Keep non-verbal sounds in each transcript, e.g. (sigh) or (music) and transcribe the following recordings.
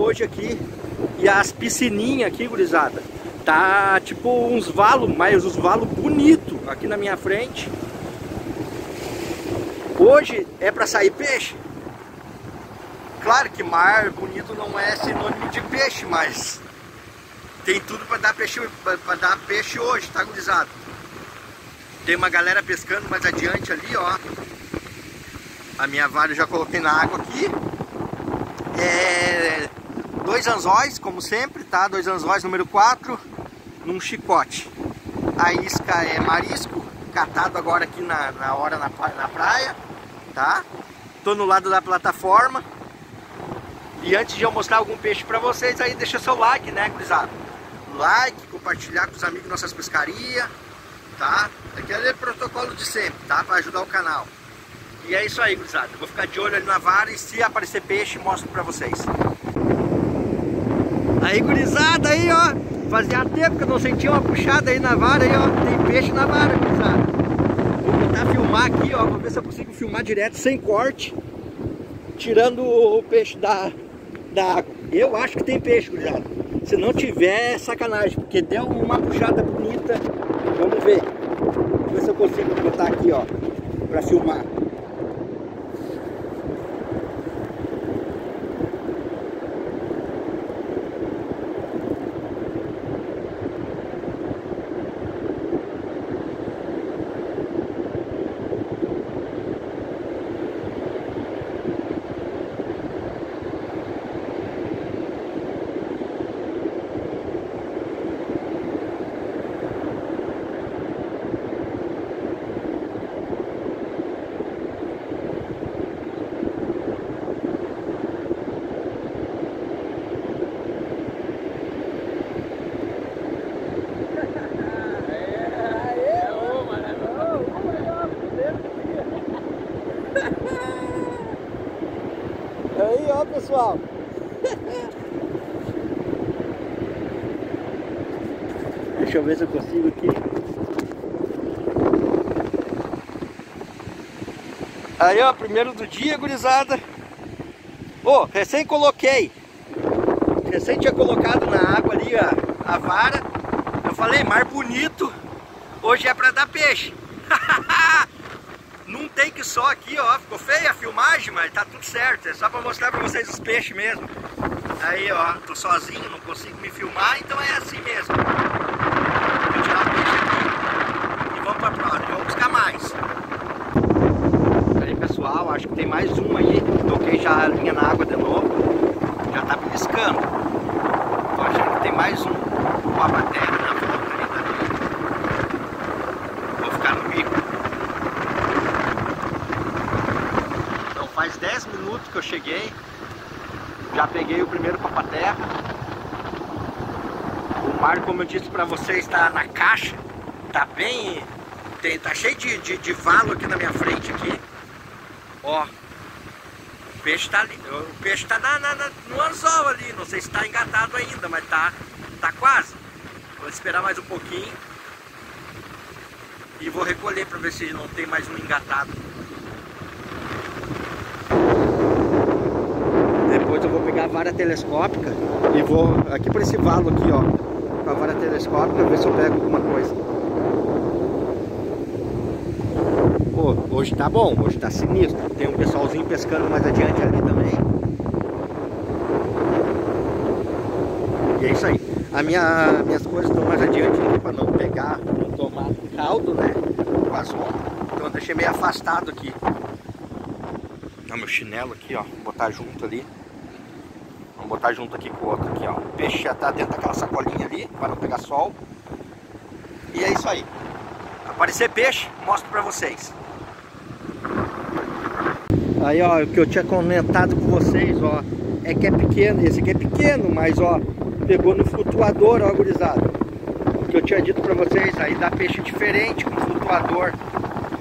hoje aqui. E as piscininhas aqui, gurizada. Tá tipo uns valos, mas os valos bonitos aqui na minha frente. Hoje é para sair peixe. Claro que mar bonito não é sinônimo de peixe, mas tem tudo para dar peixe para dar peixe hoje, tá gurizada? Tem uma galera pescando mais adiante ali, ó. A minha vara eu já coloquei na água aqui. É, dois anzóis, como sempre, tá? Dois anzóis número 4 num chicote. A isca é marisco, catado agora aqui na, na hora na, na praia, tá? Tô no lado da plataforma. E antes de eu mostrar algum peixe para vocês, aí deixa seu like, né, gurizada? Like, compartilhar com os amigos nossas pescarias, tá? Aquele é o protocolo de sempre, tá? Para ajudar o canal. E é isso aí, gurizada. vou ficar de olho ali na vara e se aparecer peixe, mostro pra vocês. Aí, gurizada, aí, ó. Fazia tempo que eu não sentia uma puxada aí na vara, aí, ó. Tem peixe na vara, gurizada. Vou tentar filmar aqui, ó. Vou ver se eu consigo filmar direto, sem corte. Tirando o peixe da, da água. Eu acho que tem peixe, gurizada. Se não tiver, é sacanagem, porque deu uma puxada bonita. Vamos ver. Vou ver se eu consigo botar aqui, ó, pra filmar. Aí, ó, pessoal. Deixa eu ver se eu consigo aqui. Aí, ó, primeiro do dia, gurizada. Ô, oh, recém coloquei. Recém tinha colocado na água ali a, a vara. Eu falei, mar bonito. Hoje é pra dar peixe. (laughs) Num take só aqui, ó, ficou feia a filmagem, mas tá tudo certo. É só pra mostrar pra vocês os peixes mesmo. Aí, ó, tô sozinho, não consigo me filmar, então é assim mesmo. Vou tirar o peixe aqui e vamos pra próxima. Vamos buscar mais. Aí, pessoal, acho que tem mais um aí. Toquei já a linha na água de novo. Já tá beliscando. Tô achando que tem mais um. Uma bateria na volta ali também. Vou ficar no bico. Faz 10 minutos que eu cheguei, já peguei o primeiro papaterra. O mar, como eu disse para vocês, está na caixa, tá bem, tem, tá cheio de, de, de, valo aqui na minha frente aqui. Ó, o peixe tá ali, o peixe tá na, na, na, no anzol ali, não sei se está engatado ainda, mas tá, tá quase. Vou esperar mais um pouquinho e vou recolher para ver se não tem mais um engatado. Depois eu vou pegar a vara telescópica e vou aqui por esse valo aqui, ó, com a vara telescópica, ver se eu pego alguma coisa. Pô, hoje tá bom, hoje tá sinistro. Tem um pessoalzinho pescando mais adiante ali também. E é isso aí. A minha, minhas coisas estão mais adiante ali para não pegar, não tomar caldo, né? Com as ondas. Então eu deixei meio afastado aqui. Olha meu chinelo aqui, ó. Vou botar junto ali. Botar junto aqui com o outro aqui, ó. O peixe já tá dentro daquela sacolinha ali, para não pegar sol. E é isso aí. Aparecer peixe, mostro pra vocês. Aí, ó, o que eu tinha comentado com vocês, ó, é que é pequeno. Esse aqui é pequeno, mas, ó, pegou no flutuador, ó, gurizada. O que eu tinha dito pra vocês, aí dá peixe diferente com flutuador.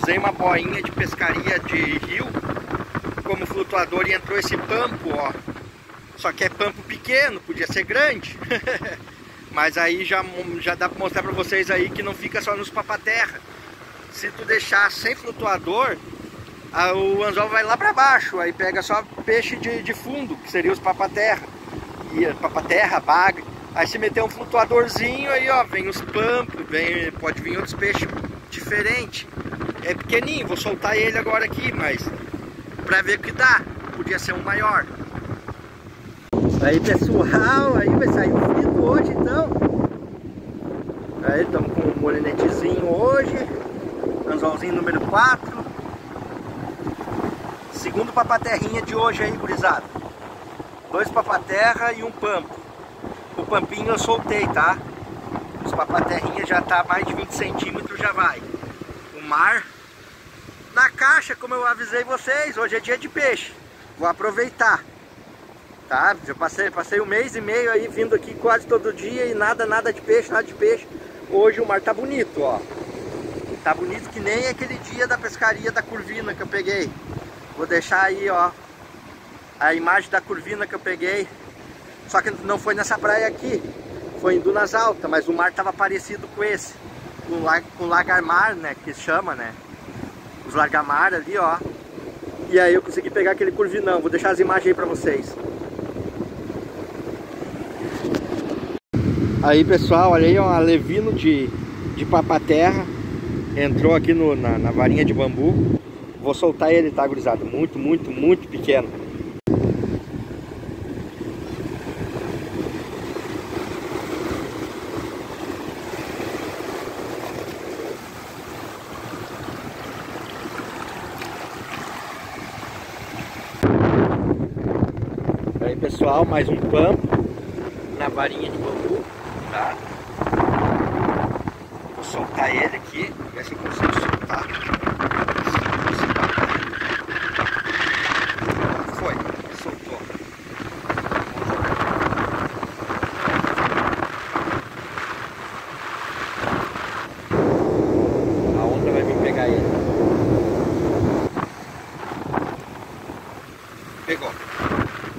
Usei uma boinha de pescaria de rio como flutuador e entrou esse pampo, ó. Só que é pampo pequeno, podia ser grande. (laughs) Mas aí já, já dá para mostrar para vocês aí que não fica só nos papaterra. Se tu deixar sem flutuador, o anzol vai lá para baixo, aí pega só peixe de, de fundo, que seria os papaterra. E papaterra, bagre. Aí se meter um flutuadorzinho, aí ó, vem os pampos, vem, pode vir outros peixes diferentes. É pequenininho, vou soltar ele agora aqui, mas pra ver o que dá. Podia ser um maior. Aí pessoal, aí vai sair o frito hoje então. Aí estamos com um molinetezinho hoje. Anzolzinho número 4. Segundo papaterrinha de hoje aí, gurizada. Dois papaterra e um pampo. O pampinho eu soltei, tá? Os papaterrinha já tá mais de 20 centímetros, já vai. O mar. Na caixa, como eu avisei vocês, hoje é dia de peixe. Vou aproveitar. Já passei, passei um mês e meio aí vindo aqui quase todo dia e nada, nada de peixe, nada de peixe. Hoje o mar tá bonito, ó. Tá bonito que nem aquele dia da pescaria da curvina que eu peguei. Vou deixar aí, ó, a imagem da curvina que eu peguei. Só que não foi nessa praia aqui, foi em Dunas Altas, mas o mar tava parecido com esse. Com, lag, com lagarmar, né, que chama, né. Os lagamar ali, ó. E aí eu consegui pegar aquele curvinão. Vou deixar as imagens aí pra vocês. Aí pessoal, olha aí, ó, alevino de, de papaterra entrou aqui no, na, na varinha de bambu. Vou soltar ele, tá, gurizada? Muito, muito, muito pequeno. Aí pessoal, mais um pampo na varinha de bambu, tá? Vou soltar ele aqui, ver se eu consigo soltar. Foi, soltou. A onda vai vir pegar ele. Pegou.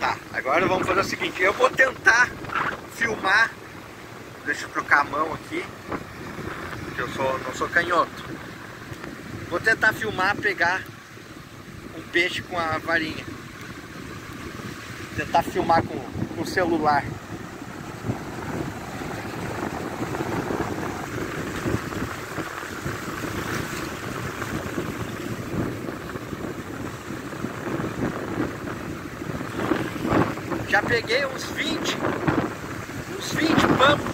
Tá, agora vamos fazer o seguinte, eu vou tentar filmar, deixa eu trocar a mão aqui, que eu sou, não sou canhoto. Vou tentar filmar, pegar um peixe com a varinha. Tentar filmar com, o celular. Já peguei uns 20, uns 20 pampos.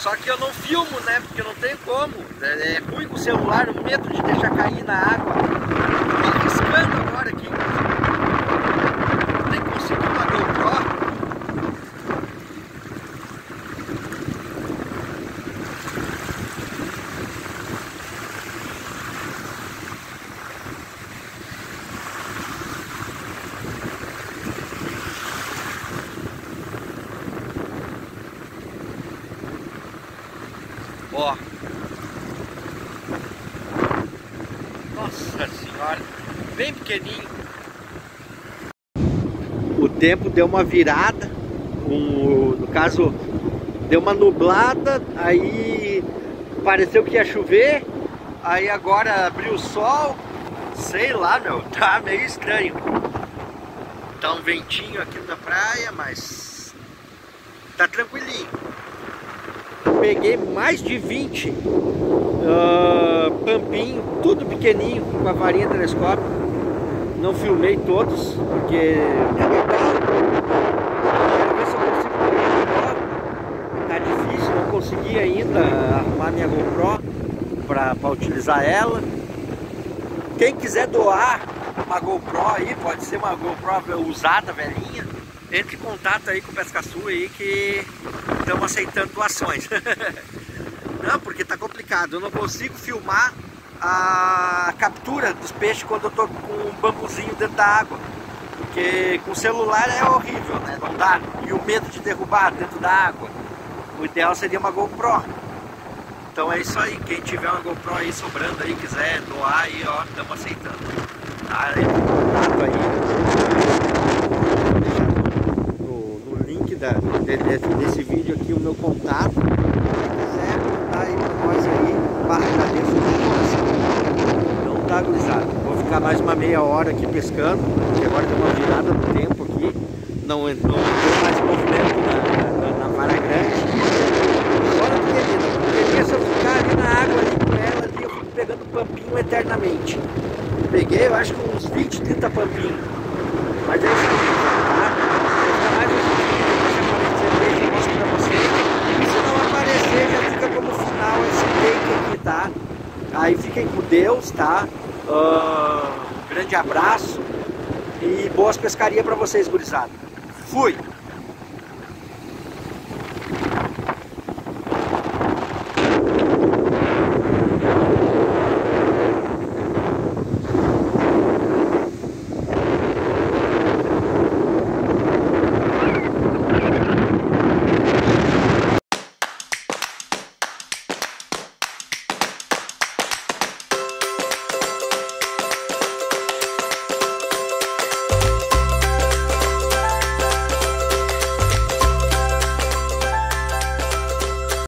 Só que eu não filmo, né? Porque não tem como. É, é ruim com o celular, o medo de deixar cair na água. Tô arriscando agora aqui. Tem que conseguir uma GoPro. Ó. Nossa senhora, bem pequenininho. O tempo deu uma virada, um, no caso deu uma nublada, aí pareceu que ia chover, aí agora abriu o sol, sei lá meu, (laughs) tá meio estranho. Tá um ventinho aqui na praia, mas tá tranquilinho peguei mais de 20 uh, pampinho, tudo pequenininho, com a varinha telescópio. Não filmei todos, porque. Tá difícil, não consegui ainda arrumar minha GoPro para utilizar ela. Quem quiser doar uma GoPro aí, pode ser uma GoPro usada, velhinha entre em contato aí com o Pesca Sul aí que estamos aceitando doações. (laughs) não, porque tá complicado, eu não consigo filmar a captura dos peixes quando eu tô com um bambuzinho dentro da água. Porque com celular é horrível, né? Não dá. E o medo de derrubar dentro da água. O ideal seria uma GoPro. Então é isso aí, quem tiver uma GoPro aí sobrando aí, quiser doar aí, ó, estamos aceitando. Tá? Contato aí da, desse, desse vídeo aqui o meu contato. Quem quiser, tá aí pra nós aí, do coração. Então tá ficar mais uma meia hora aqui pescando, porque agora deu uma virada no tempo aqui, não, tem mais movimento na, na, na vara grande. Agora pequenina, pequenina, se eu ficar ali na água ali com ela ali, eu fico pegando pampinho eternamente. Peguei, eu acho que uns 20, 30 pampinhos. Mas é isso aí, tá? Fica mais um vídeo eu mostro pra vocês. E se não aparecer, já fica como final esse take aqui, tá? Aí fiquem com Deus, tá? Uh, grande abraço e boas pescarias para vocês, gurizada. Fui!